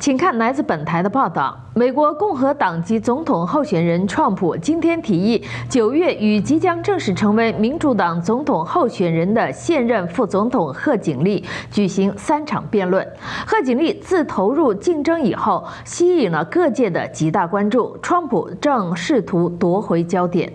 请看来自本台的报道：美国共和党籍总统候选人创普今天提议，九月与即将正式成为民主党总统候选人的现任副总统贺锦丽举行三场辩论。贺锦丽自投入竞争以后，吸引了各界的极大关注，川普正试图夺回焦点。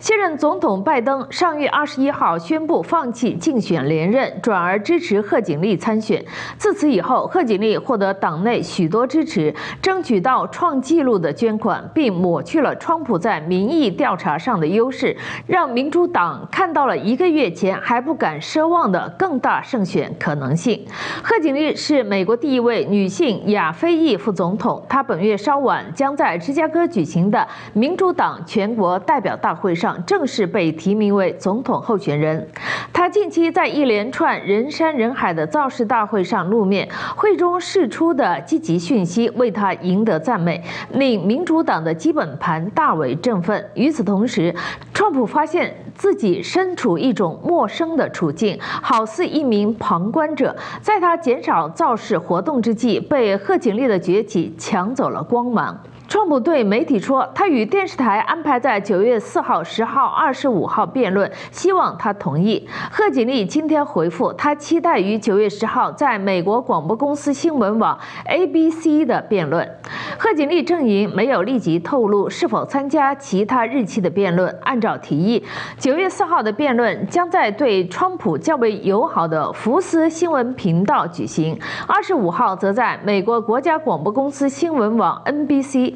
现任总统拜登上月二十一号宣布放弃竞选连任，转而支持贺锦丽参选。自此以后，贺锦丽获得党内许多支持，争取到创纪录的捐款，并抹去了川普在民意调查上的优势，让民主党看到了一个月前还不敢奢望的更大胜选可能性。贺锦丽是美国第一位女性亚非裔副总统，她本月稍晚将在芝加哥举行的民主党全国代表大会上。正式被提名为总统候选人。他近期在一连串人山人海的造势大会上露面，会中释出的积极讯息为他赢得赞美，令民主党的基本盘大为振奋。与此同时，川普发现自己身处一种陌生的处境，好似一名旁观者。在他减少造势活动之际，被贺锦丽的崛起抢走了光芒。川普对媒体说，他与电视台安排在九月四号、十号、二十五号辩论，希望他同意。贺锦丽今天回复，他期待于九月十号在美国广播公司新闻网 ABC 的辩论。贺锦丽阵营没有立即透露是否参加其他日期的辩论。按照提议，九月四号的辩论将在对川普较为友好的福斯新闻频道举行，二十五号则在美国国家广播公司新闻网 NBC。